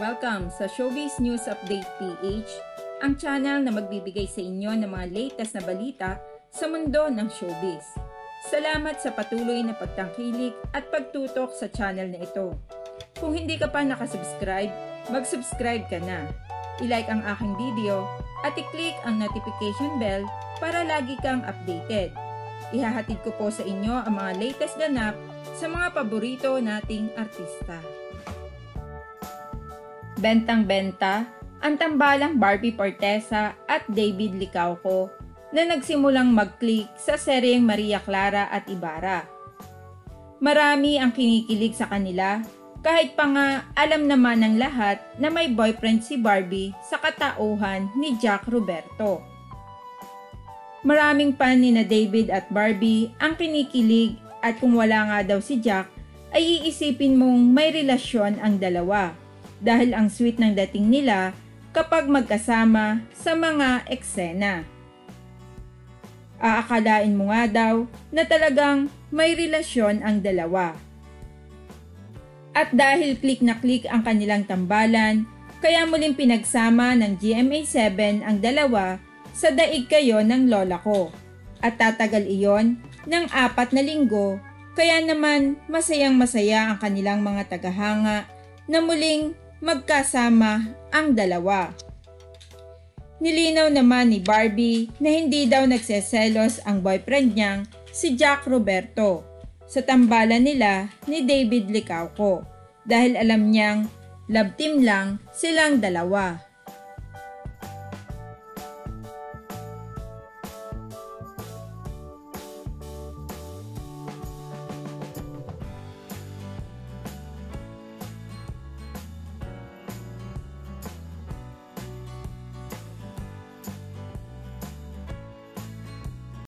Welcome sa Showbiz News Update PH, ang channel na magbibigay sa inyo ng mga latest na balita sa mundo ng showbiz. Salamat sa patuloy na pagtangkilik at pagtutok sa channel na ito. Kung hindi ka pa nakasubscribe, mag-subscribe ka na. I-like ang aking video at i-click ang notification bell para lagi kang updated. Ihahatid ko po sa inyo ang mga latest ganap sa mga paborito nating artista. Bentang-benta ang tambalang Barbie Portesa at David Licauco na nagsimulang mag-click sa seryeng Maria Clara at Ibarra. Marami ang kinikilig sa kanila kahit pa nga alam naman ng lahat na may boyfriend si Barbie sa katauhan ni Jack Roberto. Maraming fan ni na David at Barbie ang kinikilig at kung wala nga daw si Jack ay iisipin mong may relasyon ang dalawa dahil ang sweet ng dating nila kapag magkasama sa mga eksena. Aakalain mo nga daw na talagang may relasyon ang dalawa. At dahil click na click ang kanilang tambalan, kaya muling pinagsama ng GMA7 ang dalawa sa daig kayo ng lola ko. At tatagal iyon ng apat na linggo, kaya naman masayang masaya ang kanilang mga tagahanga na muling magkasama ang dalawa. Nilinaw naman ni Barbie na hindi daw nagseselos ang boyfriend niyang si Jack Roberto sa tambalan nila ni David Licauco dahil alam niyang love team lang silang dalawa.